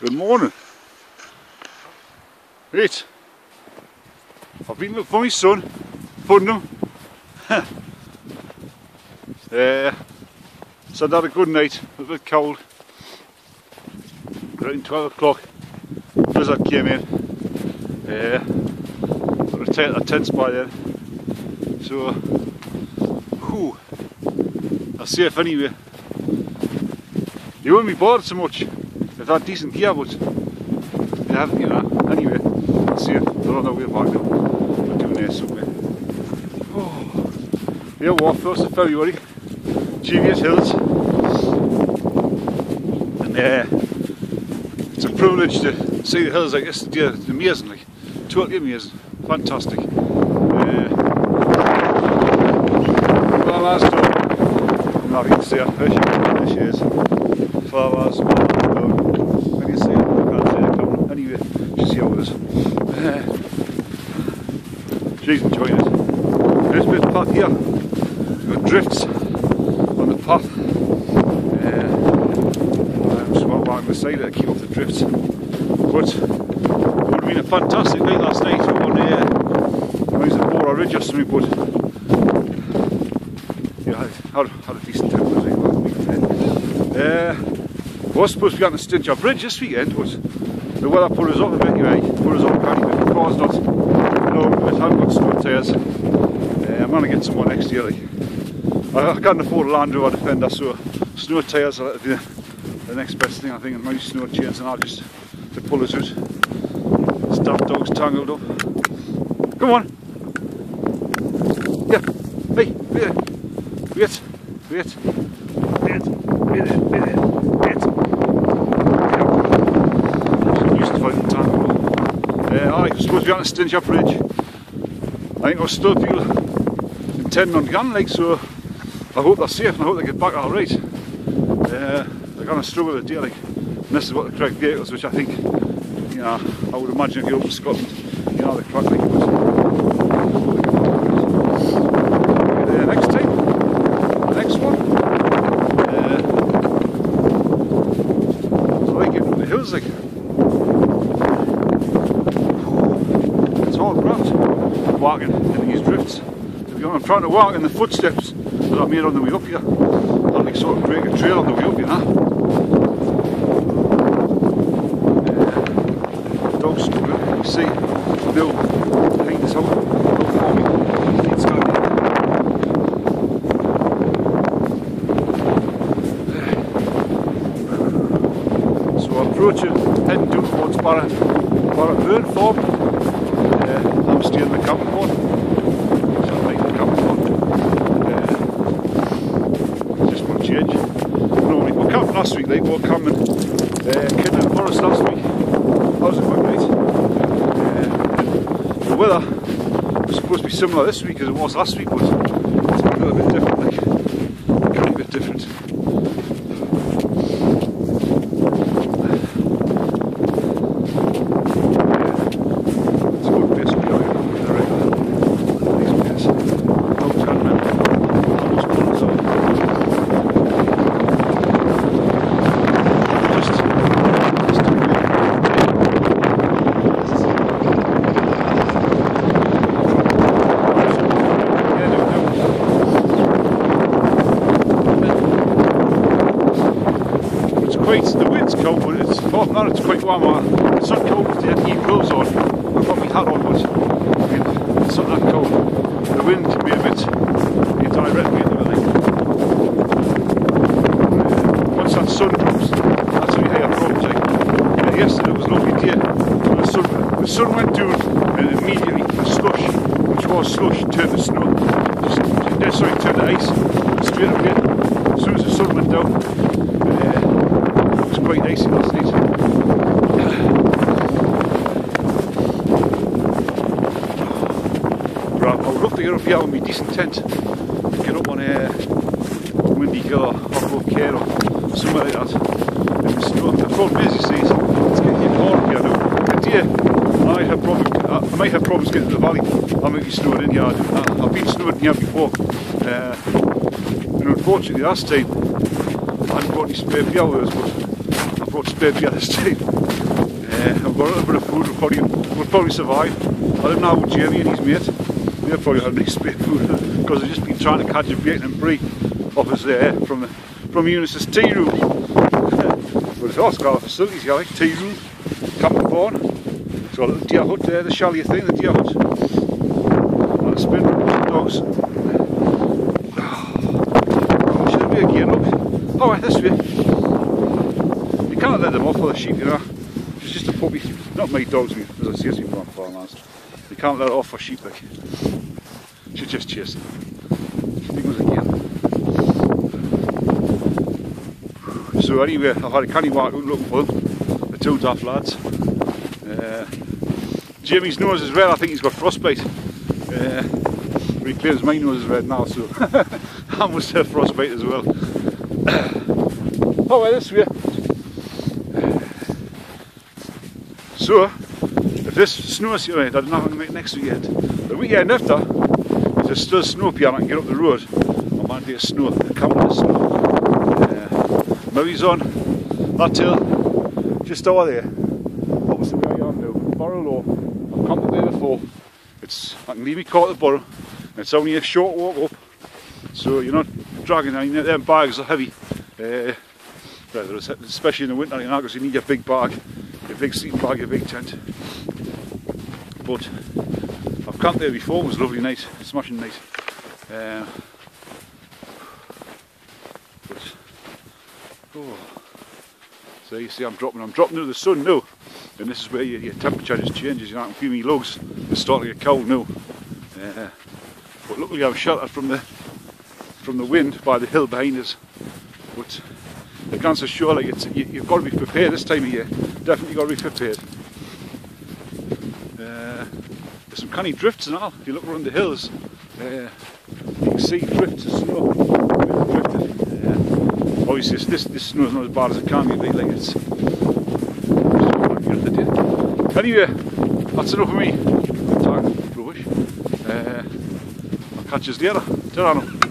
Good morning. Right. I've been looking for my son. Found him. uh, so I had a good night. A bit cold. Around 12 o'clock. Blizzard came in. Uh, we were at tents by then. So, whew, I'll see if anyway. You wouldn't be bored so much I had decent gear, but they haven't, you know. Anyway, I'll see if they're on their way back now. We're doing there somewhere. Oh. Yeah, well, 1st of February, Cheviot Hills. And uh, it's a privilege to see the hills like this. It's amazing, like, totally amazing. Fantastic. Uh, well, time, I'm not going to see fish. There she is. Flowers. Can you see it? I can't see it coming. Anyway, see how it is. She's enjoying it. A bit of path here. We've got drifts on the path. Uh, I'm just walking beside it to keep off the drifts. But it would have been a fantastic night last night on uh, I was at Bora Ridge or something, but yeah, I had, had a decent time. Uh, was supposed to be on the Stinchar Bridge this weekend, but the weather put us up a bit, anyway, put us up a bit, the car's not, no, it hasn't got snow tyres. Uh, I'm going to get some more next year. Like. I, I can't afford a Land Rover Defender, so snow tyres are the, the next best thing I think, and my snow chains, and I'll just to pull us out. Start dogs tangled up. Come on! Yeah, hey, wait, wait, wait, wait, wait, wait, wait. Uh, I was supposed to be on a Stinchar Bridge. I think there's still people intending on going, like, so I hope they're safe and I hope they get back alright. Uh, they're to struggle with the day, like, this is what the correct vehicles, which I think, you know, I would imagine if you open Scotland, you know, the crack like next time, the next one, uh, so I like it from the hills, like, it's all ground, walking in these drifts. If you're trying to walk in the footsteps that I made on the way up here, I'll like sort of break a trail on the way up, you know. Uh, dogs you see, no, behind this house, no it's going So approaching, heading towards Barra, Barrowburn Farm. I'm steering the camping one. The one. Uh, just to change. No, we were camping last week, we were camping uh, Kidden Forest last week. That was a good. Uh, the weather was supposed to be similar this week as it was last week, but it's a little bit different, like, kind of bit different. It's a good place to go. Very nice place. Don't turn around. Almost put us on. Just, just a minute. Yeah, no, no. It's quite, the wind's cold, but it's, from that, it's quite warm. Uh, It's not cold to have your gloves on. I've got my hat on, but it's not that cold. The wind can be a bit a bit like. Uh, Once that sun comes, that's when you hear problems. Like, uh, yesterday was a lovely day. The sun, the sun went down, and immediately the slush, which was slush, turned to snow. Just, sorry, turned to ice straight away. As soon as the sun went down, quite icy last night. Right, I would love to get up here with my decent tent. Get up on a windy hill or off of care or somewhere like that. In the snow. The problem is, you see, it's getting harder here now. The day I have problem, I might have problems getting to the valley. I might be snowed in here. I- I've been snowed in here before. Uh, and unfortunately last time I hadn't brought any spare with us, but spare beer this time. Uh, I've got a little bit of food, we'll probably, we'll probably survive. I live now with Jamie and his mate. They'll probably have nice spare food because they've just been trying to catch a and brie off us there eh, from the, from Eunice's tea room. but it's also got facilities here, like tea room, barn. It's got a little deer hut there, the chalet thing, the deer hut. And a spin dogs. Oh, should be again, look. Oh, right, this way. The sheep, you know. She's just a puppy. Not my dogs, as I say, it's been on farmlands. You can't let off for sheep, just chasing. She goes again. So anyway, I've had a canny walk looking for them. The two daft lads. Uh, Jamie's nose is red, I think he's got frostbite. Uh, but he claims my nose is red now, so I must have frostbite as well. oh, well, this way. So, if this snows here, I don't know how to make next weekend. The weekend after, if there still snow up here, I can get up the road. I might do a snow, a count of snow. Uh, Murray's on that hill, just over there. Opposite where I am now, Barrow Law. I've come there before. It's I can leave me car at the borough. It's only a short walk up, so you're not dragging any them bags are heavy. Uh, especially in the winter, you know, because you need your big bag, your big sleeping bag, your big tent. But I've camped there before, it was lovely night, smashing night. Uh, but, oh, so you see I'm dropping, I'm dropping into the sun now, and this is where your, your temperature just changes, you know, I can feel lugs, it's starting to get cold now. Uh, but luckily I'm sheltered from the from the wind by the hill behind us. But the say sure like it's you, have got to be prepared this time of year. Definitely got to be prepared. Uh, there's some canny drifts and all. If you look around the hills, uh, you can see drifts of snow. Drifted. Uh, obviously, this this snow is not as bad as it can be. Like it's. Anyway, that's enough of me. Talk rubbish. Uh, I'll catch you later. Ta-ra